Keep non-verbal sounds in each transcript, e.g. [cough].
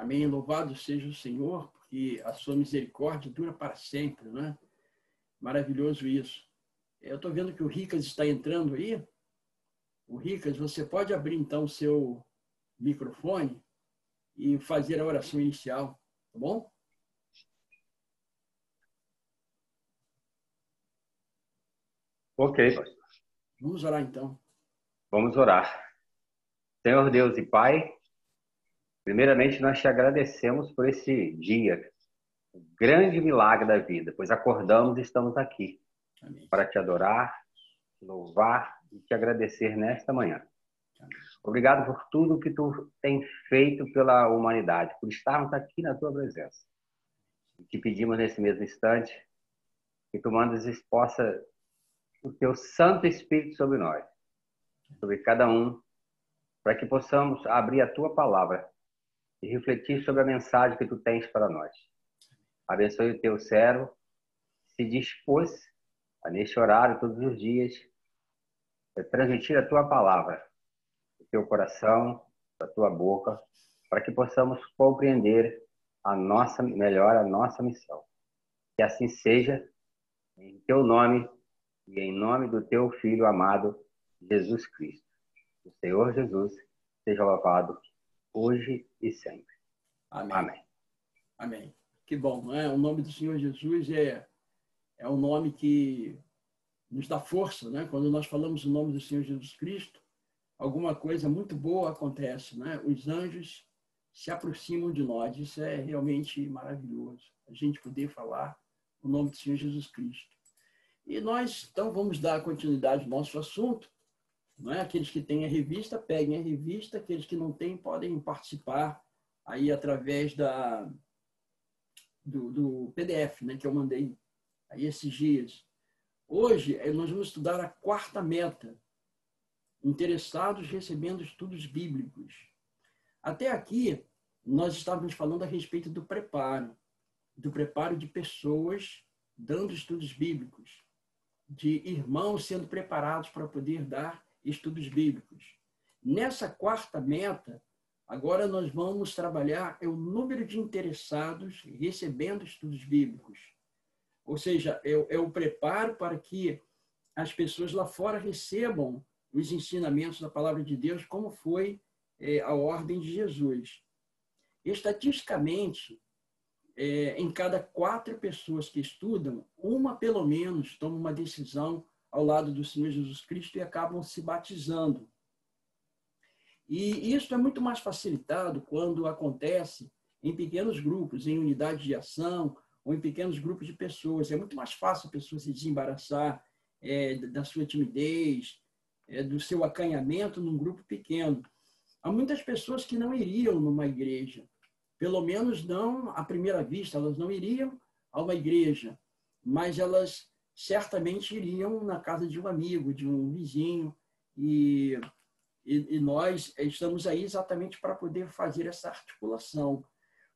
Amém. Louvado seja o Senhor, porque a sua misericórdia dura para sempre, né? Maravilhoso isso. Eu estou vendo que o Ricas está entrando aí. O Ricas, você pode abrir então o seu microfone e fazer a oração inicial, tá bom? Ok, pastor. Vamos orar então. Vamos orar. Senhor Deus e Pai, primeiramente nós te agradecemos por esse dia, o grande milagre da vida, pois acordamos e estamos aqui Amém. para te adorar, te louvar e te agradecer nesta manhã. Obrigado por tudo que tu tem feito pela humanidade, por estarmos aqui na tua presença. E te pedimos nesse mesmo instante que tu mandes exposta o teu Santo Espírito sobre nós, sobre cada um, para que possamos abrir a tua palavra e refletir sobre a mensagem que tu tens para nós. Abençoe o teu servo, se dispôs a neste horário todos os dias transmitir a tua palavra, o teu coração, a tua boca, para que possamos compreender a nossa melhor a nossa missão. Que assim seja em teu nome e em nome do teu filho amado Jesus Cristo. O Senhor Jesus seja louvado hoje e sempre. Amém. Amém. Amém. Que bom, não é? O nome do Senhor Jesus é, é um nome que nos dá força, né? Quando nós falamos o nome do Senhor Jesus Cristo, alguma coisa muito boa acontece, né? Os anjos se aproximam de nós. Isso é realmente maravilhoso. A gente poder falar o nome do Senhor Jesus Cristo. E nós, então, vamos dar continuidade ao nosso assunto. Não é? Aqueles que têm a revista, peguem a revista. Aqueles que não têm, podem participar aí através da, do, do PDF, né, que eu mandei aí esses dias. Hoje, eh, nós vamos estudar a quarta meta. Interessados recebendo estudos bíblicos. Até aqui, nós estávamos falando a respeito do preparo, do preparo de pessoas dando estudos bíblicos, de irmãos sendo preparados para poder dar estudos bíblicos. Nessa quarta meta, agora nós vamos trabalhar é o número de interessados recebendo estudos bíblicos. Ou seja, é, é o preparo para que as pessoas lá fora recebam os ensinamentos da palavra de Deus, como foi é, a ordem de Jesus. Estatisticamente, é, em cada quatro pessoas que estudam, uma pelo menos toma uma decisão ao lado do Senhor Jesus Cristo e acabam se batizando. E isso é muito mais facilitado quando acontece em pequenos grupos, em unidades de ação ou em pequenos grupos de pessoas. É muito mais fácil a pessoa se desembaraçar é, da sua timidez, é, do seu acanhamento num grupo pequeno. Há muitas pessoas que não iriam numa igreja, pelo menos não à primeira vista, elas não iriam a uma igreja, mas elas certamente iriam na casa de um amigo, de um vizinho, e, e, e nós estamos aí exatamente para poder fazer essa articulação.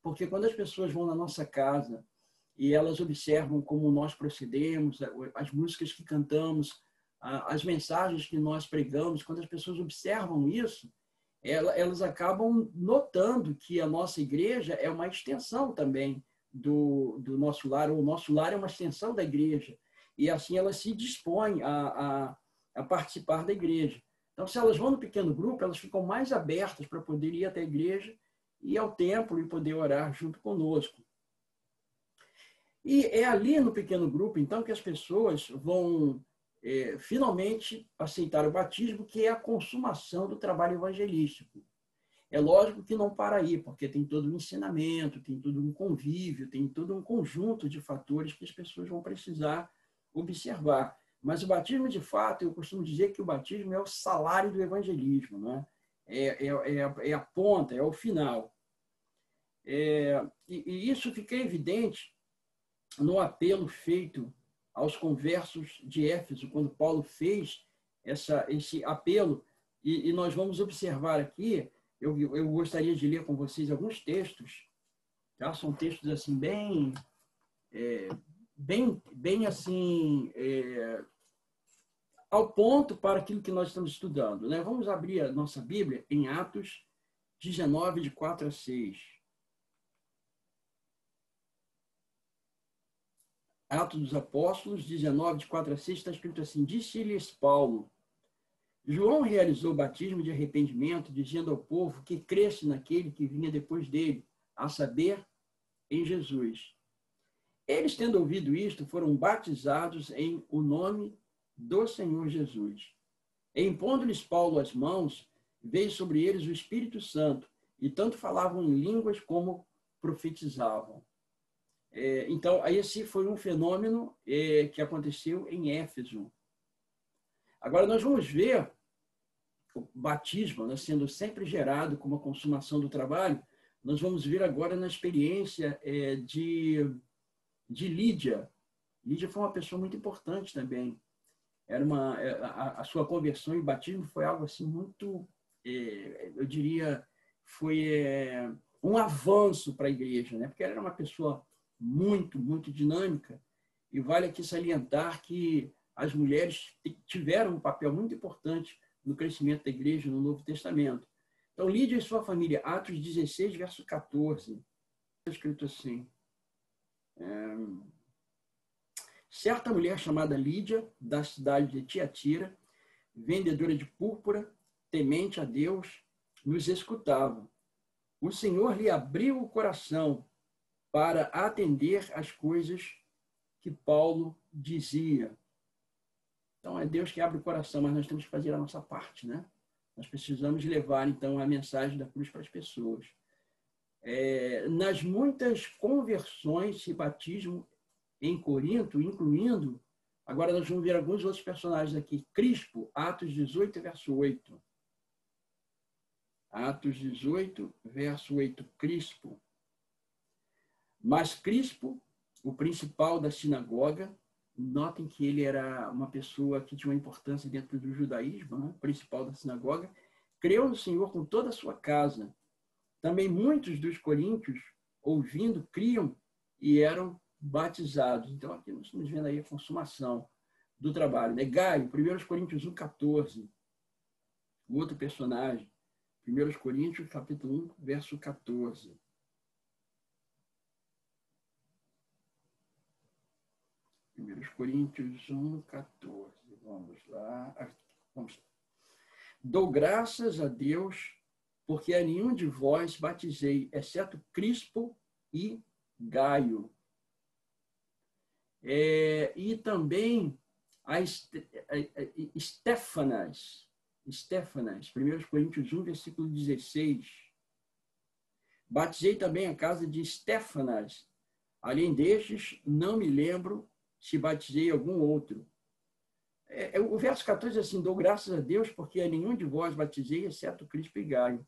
Porque quando as pessoas vão na nossa casa e elas observam como nós procedemos, as músicas que cantamos, as mensagens que nós pregamos, quando as pessoas observam isso, elas acabam notando que a nossa igreja é uma extensão também do, do nosso lar, o nosso lar é uma extensão da igreja, e assim elas se dispõem a, a, a participar da igreja. Então, se elas vão no pequeno grupo, elas ficam mais abertas para poder ir até a igreja e ao templo e poder orar junto conosco. E é ali no pequeno grupo, então, que as pessoas vão é, finalmente aceitar o batismo, que é a consumação do trabalho evangelístico. É lógico que não para aí, porque tem todo um ensinamento, tem todo um convívio, tem todo um conjunto de fatores que as pessoas vão precisar observar. Mas o batismo, de fato, eu costumo dizer que o batismo é o salário do evangelismo, né? é, é, é, é a ponta, é o final. É, e, e isso fica evidente no apelo feito aos conversos de Éfeso, quando Paulo fez essa, esse apelo, e, e nós vamos observar aqui, eu, eu gostaria de ler com vocês alguns textos, tá? são textos assim bem, é, bem, bem assim, é, ao ponto para aquilo que nós estamos estudando. Né? Vamos abrir a nossa Bíblia em Atos 19, de 4 a 6. Atos dos Apóstolos 19, de 4 a 6, está escrito assim: Disse-lhes Paulo: João realizou o batismo de arrependimento, dizendo ao povo que cresce naquele que vinha depois dele, a saber, em Jesus. Eles, tendo ouvido isto, foram batizados em o nome do Senhor Jesus. E, impondo-lhes Paulo as mãos, veio sobre eles o Espírito Santo, e tanto falavam em línguas como profetizavam. É, então, esse foi um fenômeno é, que aconteceu em Éfeso. Agora, nós vamos ver o batismo né, sendo sempre gerado como a consumação do trabalho. Nós vamos ver agora na experiência é, de de Lídia. Lídia foi uma pessoa muito importante também. Era uma a, a sua conversão e batismo foi algo assim muito, é, eu diria, foi é, um avanço para a igreja, né? Porque ela era uma pessoa muito, muito dinâmica. E vale aqui salientar que as mulheres tiveram um papel muito importante no crescimento da igreja no Novo Testamento. Então, Lídia e sua família, Atos 16, verso 14, está escrito assim. É, certa mulher chamada Lídia, da cidade de Tiatira, vendedora de púrpura, temente a Deus, nos escutava. O Senhor lhe abriu o coração para atender às coisas que Paulo dizia. Então, é Deus que abre o coração, mas nós temos que fazer a nossa parte, né? Nós precisamos levar, então, a mensagem da cruz para as pessoas. É, nas muitas conversões e batismo em Corinto, incluindo, agora nós vamos ver alguns outros personagens aqui. Crispo, Atos 18, verso 8. Atos 18, verso 8. Crispo. Mas Crispo, o principal da sinagoga, Notem que ele era uma pessoa que tinha uma importância dentro do judaísmo, né? principal da sinagoga. Creu no Senhor com toda a sua casa. Também muitos dos coríntios, ouvindo, criam e eram batizados. Então, aqui nós estamos vendo aí a consumação do trabalho. Né? Gaio, 1 Coríntios 1, 14. O outro personagem. 1 Coríntios, capítulo 1, verso 14. 1 Coríntios 1, 14. Vamos lá. Vamos. Dou graças a Deus, porque a nenhum de vós batizei, exceto Crispo e Gaio. É, e também a Stefanas, Stefanas, 1 Coríntios 1, versículo 16. Batizei também a casa de Stefanas. Além destes, não me lembro se batizei algum outro. É, é, o verso 14 é assim, dou graças a Deus porque a nenhum de vós batizei, exceto Cristo e Gaio.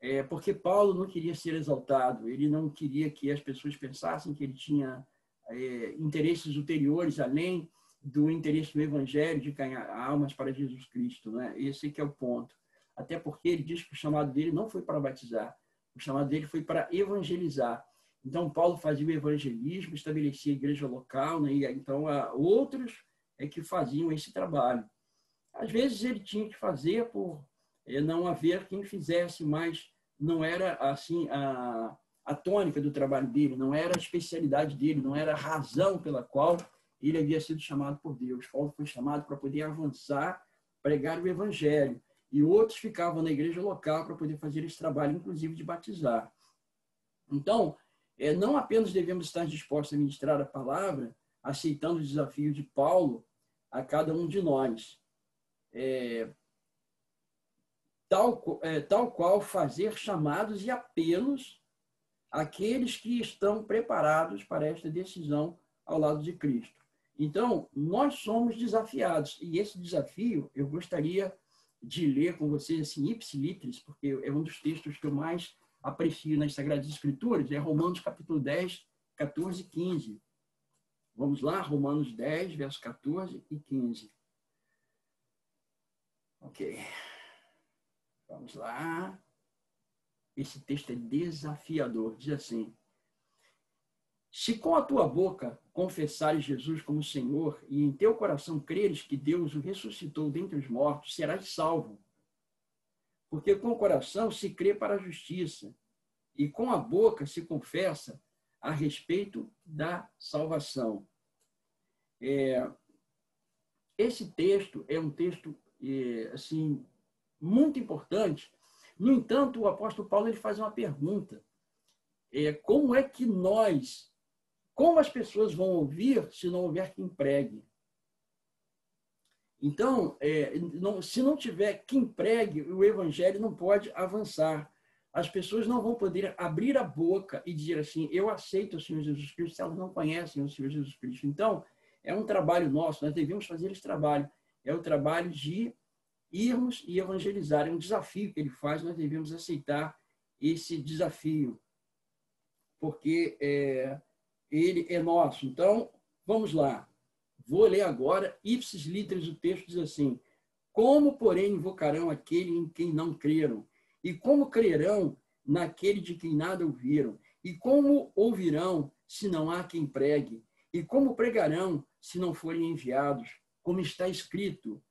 É, porque Paulo não queria ser exaltado, ele não queria que as pessoas pensassem que ele tinha é, interesses ulteriores além do interesse do evangelho de ganhar almas para Jesus Cristo. Né? Esse que é o ponto. Até porque ele diz que o chamado dele não foi para batizar, o chamado dele foi para evangelizar. Então, Paulo fazia o evangelismo, estabelecia a igreja local, né? e então outros é que faziam esse trabalho. Às vezes ele tinha que fazer por não haver quem fizesse, mas não era assim a, a tônica do trabalho dele, não era a especialidade dele, não era a razão pela qual ele havia sido chamado por Deus. Paulo foi chamado para poder avançar, pregar o evangelho, e outros ficavam na igreja local para poder fazer esse trabalho, inclusive de batizar. Então, é, não apenas devemos estar dispostos a ministrar a palavra, aceitando o desafio de Paulo a cada um de nós. É, tal, é, tal qual fazer chamados e apelos àqueles que estão preparados para esta decisão ao lado de Cristo. Então, nós somos desafiados, e esse desafio eu gostaria de ler com vocês assim, ipsilitris, porque é um dos textos que eu mais aprecio nas Sagradas Escrituras é Romanos capítulo 10, 14 e 15. Vamos lá, Romanos 10, versos 14 e 15. Ok. Vamos lá. Esse texto é desafiador. Diz assim: Se com a tua boca confessares Jesus como Senhor e em teu coração creres que Deus o ressuscitou dentre os mortos, serás salvo. Porque com o coração se crê para a justiça e com a boca se confessa a respeito da salvação. É, esse texto é um texto é, assim muito importante. No entanto, o apóstolo Paulo ele faz uma pergunta: é, como é que nós, como as pessoas vão ouvir se não houver quem pregue? Então, é, não, se não tiver quem pregue, o evangelho não pode avançar. As pessoas não vão poder abrir a boca e dizer assim: Eu aceito o Senhor Jesus Cristo, se elas não conhecem o Senhor Jesus Cristo. Então, é um trabalho nosso, nós devemos fazer esse trabalho. É o trabalho de irmos e evangelizar. É um desafio que ele faz, nós devemos aceitar esse desafio. Porque é, ele é nosso. Então, vamos lá. Vou ler agora, ipsis literis, o texto diz assim: Como, porém, invocarão aquele em quem não creram? E como crerão naquele de quem nada ouviram? E como ouvirão se não há quem pregue? E como pregarão se não forem enviados? Como está escrito: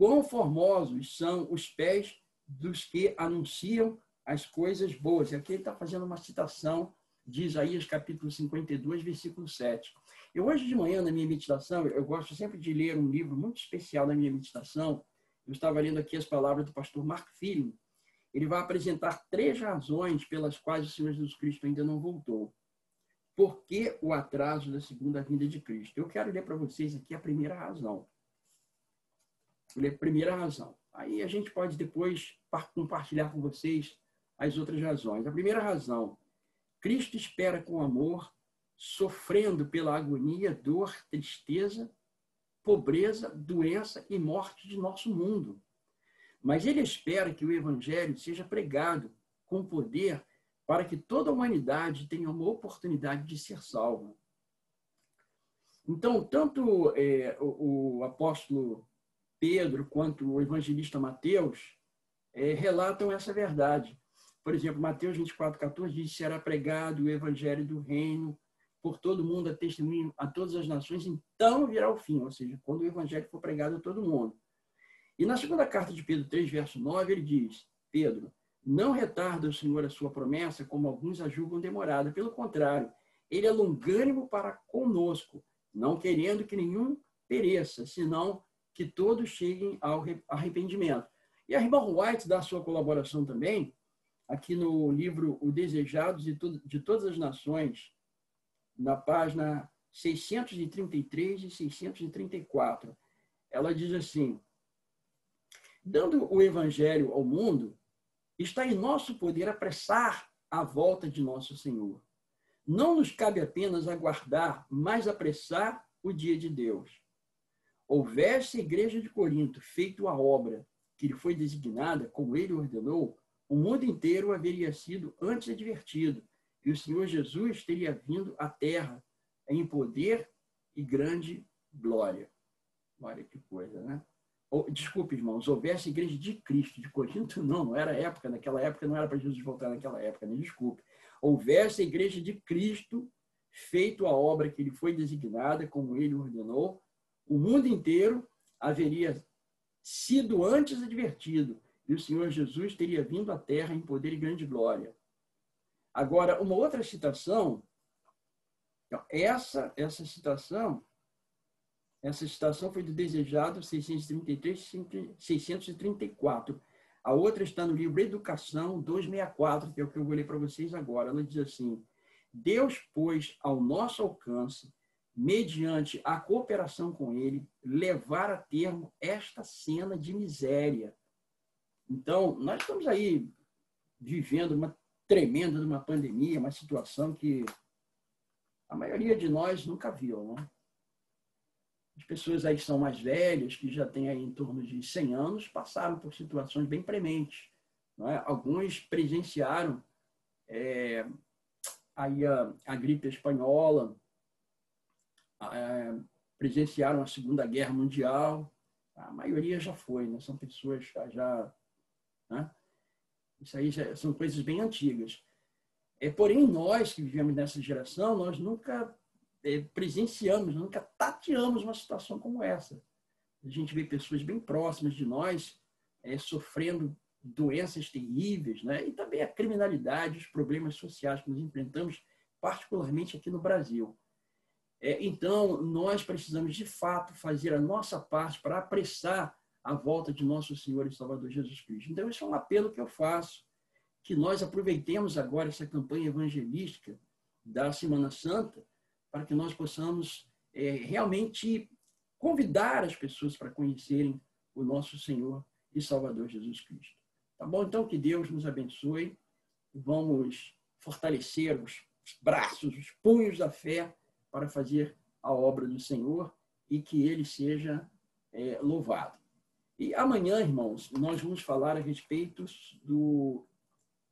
Quão formosos são os pés dos que anunciam as coisas boas. E aqui ele está fazendo uma citação de Isaías capítulo 52, versículo 7. Eu hoje de manhã, na minha meditação, eu gosto sempre de ler um livro muito especial na minha meditação. Eu estava lendo aqui as palavras do pastor Mark Filho. Ele vai apresentar três razões pelas quais o Senhor Jesus Cristo ainda não voltou. Por que o atraso da segunda vinda de Cristo? Eu quero ler para vocês aqui a primeira razão. Ler a primeira razão. Aí a gente pode depois compartilhar com vocês as outras razões. A primeira razão, Cristo espera com amor, sofrendo pela agonia, dor, tristeza, pobreza, doença e morte de nosso mundo. Mas ele espera que o evangelho seja pregado com poder para que toda a humanidade tenha uma oportunidade de ser salva. Então, tanto é, o, o, apóstolo Pedro quanto o evangelista Mateus é, relatam essa verdade. Por exemplo, Mateus 24, 14 diz: será pregado o evangelho do reino por todo mundo, a testemunho a todas as nações, então virá o fim, ou seja, quando o evangelho for pregado a todo mundo. E na segunda carta de Pedro 3, verso 9, ele diz: Pedro, não retarda o Senhor a sua promessa, como alguns a julgam demorada. Pelo contrário, ele é longânimo para conosco, não querendo que nenhum pereça, senão que todos cheguem ao arrependimento. E a irmã White dá sua colaboração também, aqui no livro O Desejados de, Todas as Nações, na página 633 e 634. Ela diz assim: Dando o evangelho ao mundo, está em nosso poder apressar a volta de nosso Senhor. Não nos cabe apenas aguardar, mas apressar o dia de Deus. Houvesse a igreja de Corinto feito a obra que lhe foi designada, como ele ordenou, o mundo inteiro haveria sido antes advertido, e o Senhor Jesus teria vindo à terra em poder e grande glória. Olha que coisa, né? desculpe, irmãos, houvesse igreja de Cristo, de Corinto, não, [laughs] não era época, naquela época não era para Jesus voltar naquela época, me desculpe. Houvesse a igreja de Cristo feito a obra que lhe foi designada, como ele ordenou, o mundo inteiro haveria sido antes advertido e o Senhor Jesus teria vindo à terra em poder e grande glória. Agora, uma outra citação, essa, essa citação, essa citação foi do Desejado 633, 634. A outra está no livro Educação 264, que é o que eu vou ler para vocês agora. Ela diz assim: Deus pôs ao nosso alcance, mediante a cooperação com Ele, levar a termo esta cena de miséria então, nós estamos aí vivendo uma tremenda uma pandemia, uma situação que a maioria de nós nunca viu, né? As pessoas aí que são mais velhas, que já têm aí em torno de 100 anos, passaram por situações bem prementes. Não é? Alguns presenciaram é, aí a, a, gripe espanhola, é, presenciaram a Segunda Guerra Mundial. A maioria já foi, né? São pessoas já né? Isso aí já são coisas bem antigas. É, porém, nós que vivemos nessa geração, nós nunca é, presenciamos, nunca tateamos uma situação como essa. A gente vê pessoas bem próximas de nós é, sofrendo doenças terríveis, né? e também a criminalidade, os problemas sociais que nós enfrentamos, particularmente aqui no Brasil. É, então, nós precisamos, de fato, fazer a nossa parte para apressar a volta de nosso Senhor e Salvador Jesus Cristo. Então, esse é um apelo que eu faço, que nós aproveitemos agora essa campanha evangelística da Semana Santa, para que nós possamos é, realmente convidar as pessoas para conhecerem o nosso Senhor e Salvador Jesus Cristo. Tá bom? Então, que Deus nos abençoe. Vamos fortalecer os braços, os punhos da fé para fazer a obra do Senhor e que Ele seja é, louvado. E amanhã, irmãos, nós vamos falar a respeito do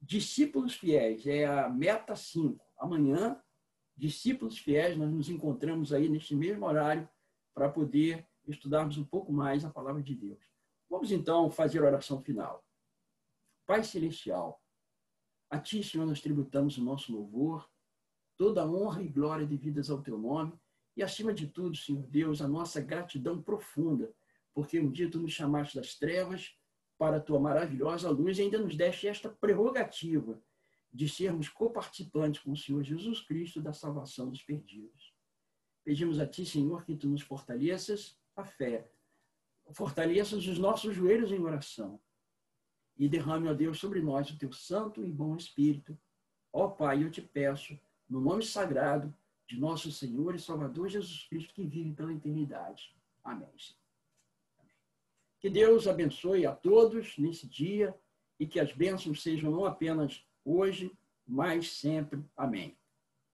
discípulos fiéis. É a meta 5. Amanhã discípulos fiéis, nós nos encontramos aí neste mesmo horário para poder estudarmos um pouco mais a palavra de Deus. Vamos então fazer a oração final. Pai Celestial, a Ti, Senhor, nós tributamos o nosso louvor, toda honra e glória devidas ao Teu nome, e acima de tudo, Senhor Deus, a nossa gratidão profunda, porque um dia Tu nos chamaste das trevas para a Tua maravilhosa luz e ainda nos deste esta prerrogativa de sermos coparticipantes com o Senhor Jesus Cristo da salvação dos perdidos. Pedimos a Ti, Senhor, que Tu nos fortaleças a fé, fortaleças os nossos joelhos em oração e derrame, ó Deus, sobre nós o Teu santo e bom Espírito. Ó Pai, eu te peço, no nome sagrado de nosso Senhor e Salvador Jesus Cristo, que vive pela eternidade. Amém. Que Deus abençoe a todos nesse dia e que as bênçãos sejam não apenas hoje, mas sempre. Amém.